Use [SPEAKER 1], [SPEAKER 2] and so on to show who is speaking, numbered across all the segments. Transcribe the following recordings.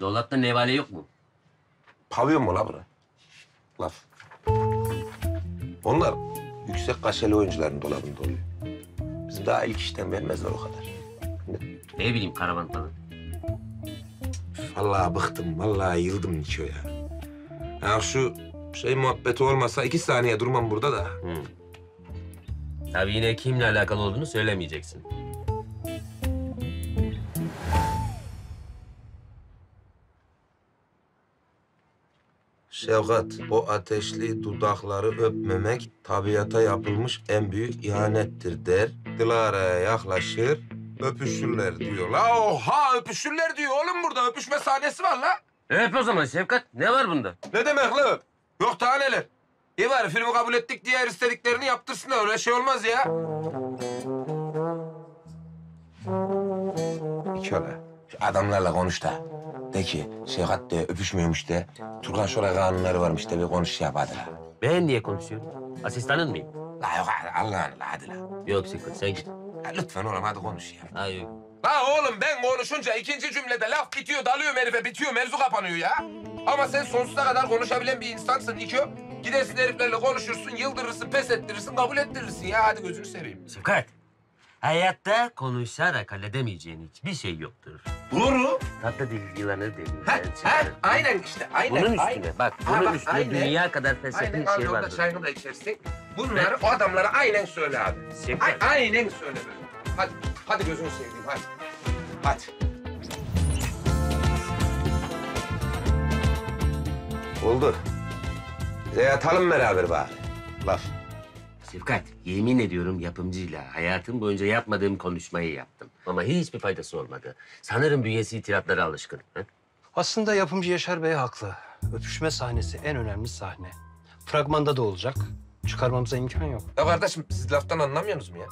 [SPEAKER 1] Dolapta nevale yok mu?
[SPEAKER 2] Pavyon mu la bura? Laf. Onlar yüksek kaşeli oyuncuların dolabında oluyor. Bizim daha ilk işten vermezler o kadar.
[SPEAKER 1] Ne bileyim karavan falan.
[SPEAKER 2] Vallahi bıktım, vallahi yıldım Niko ya. Ya şu şey muhabbeti olmasa iki saniye durmam burada da.
[SPEAKER 1] Hı. Tabii yine kimle alakalı olduğunu söylemeyeceksin.
[SPEAKER 2] Şevkat, o ateşli dudakları öpmemek tabiata yapılmış en büyük ihanettir der. Dilara'ya yaklaşır, öpüşürler diyor. La oha öpüşürler diyor oğlum burada. Öpüşme sahnesi var la.
[SPEAKER 1] Öp o zaman Şefkat. Ne var bunda?
[SPEAKER 2] Ne demek la öp? Yok daha neler. İyi bari filmi kabul ettik diye her istediklerini yaptırsınlar. Öyle şey olmaz ya. Ola. Şu adamlarla konuş da. De ki Şevkat de öpüşmüyormuş de. Turgan Şoray kanunları varmış de bir konuş şey yap hadi la.
[SPEAKER 1] Ben niye konuşuyorum? Asistanın mıyım?
[SPEAKER 2] La yok Allah'ın la hadi la.
[SPEAKER 1] Yok Şefkat sen git.
[SPEAKER 2] Ya lütfen oğlum hadi konuş ya.
[SPEAKER 1] Hayır.
[SPEAKER 2] La oğlum ben konuşunca ikinci cümlede laf bitiyor, dalıyor herife, bitiyor, mevzu kapanıyor ya. Ama sen sonsuza kadar konuşabilen bir insansın Niko. Gidersin heriflerle konuşursun, yıldırırsın, pes ettirirsin, kabul ettirirsin ya. Hadi gözünü seveyim.
[SPEAKER 1] Şefkat. Hayatta konuşarak halledemeyeceğin hiçbir şey yoktur.
[SPEAKER 2] Doğru.
[SPEAKER 1] Tatlı dil yılanı
[SPEAKER 2] Ha,
[SPEAKER 1] deliğinden
[SPEAKER 2] ha,
[SPEAKER 1] çıkar.
[SPEAKER 2] aynen işte, aynen.
[SPEAKER 1] Bunun üstüne
[SPEAKER 2] aynen.
[SPEAKER 1] bak,
[SPEAKER 2] Ha,
[SPEAKER 1] bunun
[SPEAKER 2] bak,
[SPEAKER 1] üstüne
[SPEAKER 2] aynen.
[SPEAKER 1] dünya kadar
[SPEAKER 2] Aynen,
[SPEAKER 1] felsefi
[SPEAKER 2] al
[SPEAKER 1] şey
[SPEAKER 2] orada
[SPEAKER 1] vardır.
[SPEAKER 2] çayını da içersin. Bunları o adamlara aynen söyle abi.
[SPEAKER 1] Şefkat.
[SPEAKER 2] Ay, aynen söyle böyle. Hadi, hadi gözünü seveyim, hadi. Hadi. Oldu. Bize yatalım beraber bari. Laf.
[SPEAKER 1] Şefkat, yemin ediyorum yapımcıyla hayatım boyunca yapmadığım konuşmayı yaptım. Ama hiçbir faydası olmadı. Sanırım bünyesi itiratlara alışkın. Hı?
[SPEAKER 3] Aslında yapımcı Yaşar Bey haklı. Öpüşme sahnesi en önemli sahne. Fragmanda da olacak. Çıkarmamıza imkan yok.
[SPEAKER 2] Ya kardeşim siz laftan anlamıyorsunuz mu ya?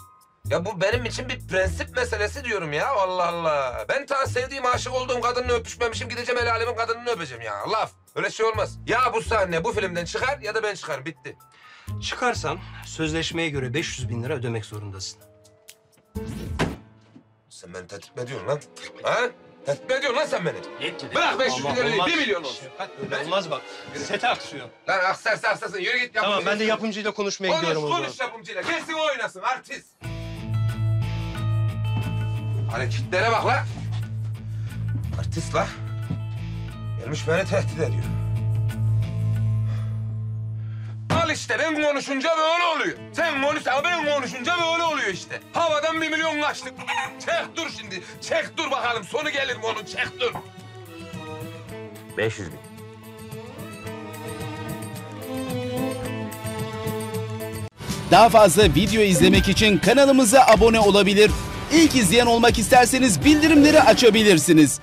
[SPEAKER 2] Ya bu benim için bir prensip meselesi diyorum ya. Allah Allah. Ben ta sevdiğim, aşık olduğum kadınla öpüşmemişim. Gideceğim el alemin kadınını öpeceğim ya. Laf. Öyle şey olmaz. Ya bu sahne bu filmden çıkar ya da ben çıkarım. Bitti.
[SPEAKER 3] Çıkarsan sözleşmeye göre 500 bin lira ödemek zorundasın.
[SPEAKER 2] Sen beni tehdit mi ediyorsun lan? Ha? Tehdit mi ediyorsun lan sen beni?
[SPEAKER 1] Yetmedi.
[SPEAKER 2] Bırak 500 bin lirayı.
[SPEAKER 3] olmaz.
[SPEAKER 2] Bir milyon olsun.
[SPEAKER 3] Şefkat olmaz bak. Sete aksıyor.
[SPEAKER 2] Lan aksarsa aksarsın. Yürü git
[SPEAKER 3] Tamam ben de yapımcıyla konuşmaya
[SPEAKER 2] Konuş,
[SPEAKER 3] gidiyorum o zaman.
[SPEAKER 2] konuş yapımcıyla. Gelsin oynasın artist. Hareketlere bak la. Artist la. Gelmiş beni tehdit ediyor. Al işte ben konuşunca böyle oluyor. Sen konuş ben konuşunca böyle oluyor işte. Havadan bir milyon kaçtık. Çek dur şimdi. Çek dur bakalım. Sonu gelir mi onun? Çek dur.
[SPEAKER 1] 500 bin.
[SPEAKER 4] Daha fazla video izlemek için kanalımıza abone olabilir. İlk izleyen olmak isterseniz bildirimleri açabilirsiniz.